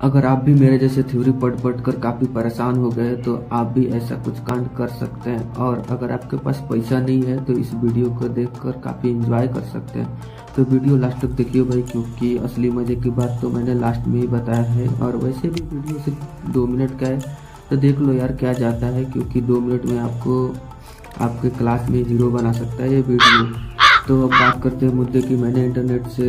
अगर आप भी मेरे जैसे थ्योरी पढ़ पढ़ कर काफ़ी परेशान हो गए तो आप भी ऐसा कुछ कांड कर सकते हैं। और अगर आपके पास पैसा नहीं है तो इस वीडियो को देखकर काफ़ी एंजॉय कर सकते हैं। तो वीडियो लास्ट तक देखिए भाई, क्योंकि असली मज़े की बात तो मैंने लास्ट में ही बताया है। और वैसे भी वीडियो सिर्फ़ दो मिनट का है तो देख लो यार क्या जाता है, क्योंकि दो मिनट में आपको आपके क्लास में ज़ीरो बना सकता है ये वीडियो। तो अब बात करते हैं मुद्दे की। मैंने इंटरनेट से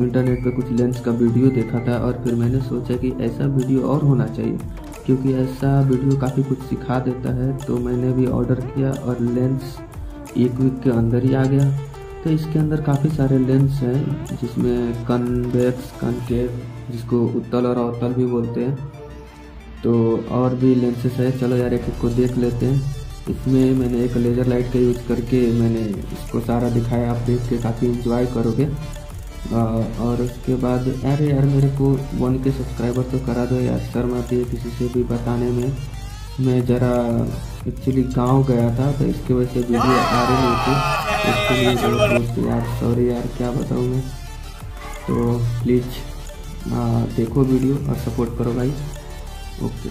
इंटरनेट पे कुछ लेंस का वीडियो देखा था और फिर मैंने सोचा कि ऐसा वीडियो और होना चाहिए, क्योंकि ऐसा वीडियो काफ़ी कुछ सिखा देता है। तो मैंने भी ऑर्डर किया और लेंस एक वीक के अंदर ही आ गया। तो इसके अंदर काफ़ी सारे लेंस हैं, जिसमें कन्वेक्स कनकेव जिसको उत्तल और अवतल भी बोलते हैं। तो और भी लेंसेस है। चलो यार, एक एक को देख लेते हैं। इसमें मैंने एक लेज़र लाइट का यूज़ करके मैंने इसको सारा दिखाया। आप देख के काफ़ी इंजॉय करोगे। और उसके बाद, अरे यार, मेरे को वन के सब्सक्राइबर तो करा दो यार। शर्म आती है किसी से भी बताने में, मैं ज़रा एक्चुअली गाँव गया था तो इसकी वजह से वीडियो आ रही नहीं थी। इसके लिए बहुत यार सॉरी यार, क्या बताऊँ मैं। तो प्लीज़ देखो वीडियो और सपोर्ट करो भाई। ओके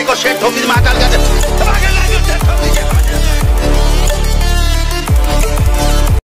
নাই গো সে ঢঙ্গির মাকাল গেছে।